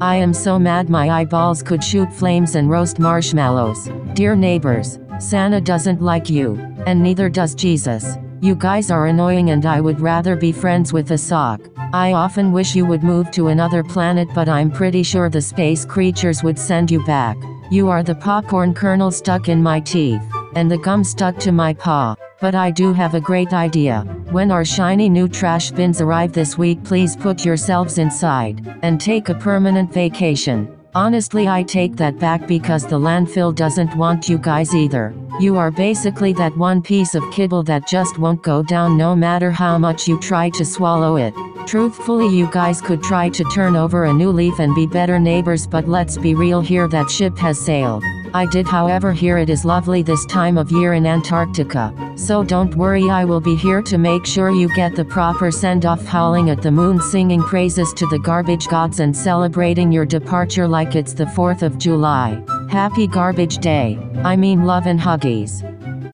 I am so mad my eyeballs could shoot flames and roast marshmallows. Dear neighbors, Santa doesn't like you, and neither does Jesus. You guys are annoying and I would rather be friends with a sock. I often wish you would move to another planet but I'm pretty sure the space creatures would send you back. You are the popcorn kernel stuck in my teeth, and the gum stuck to my paw. But I do have a great idea. When our shiny new trash bins arrive this week please put yourselves inside, and take a permanent vacation. Honestly I take that back because the landfill doesn't want you guys either. You are basically that one piece of kibble that just won't go down no matter how much you try to swallow it. Truthfully you guys could try to turn over a new leaf and be better neighbors but let's be real here that ship has sailed. I did however hear it is lovely this time of year in Antarctica. So don't worry I will be here to make sure you get the proper send-off howling at the moon singing praises to the garbage gods and celebrating your departure like it's the 4th of July. Happy garbage day. I mean love and huggies.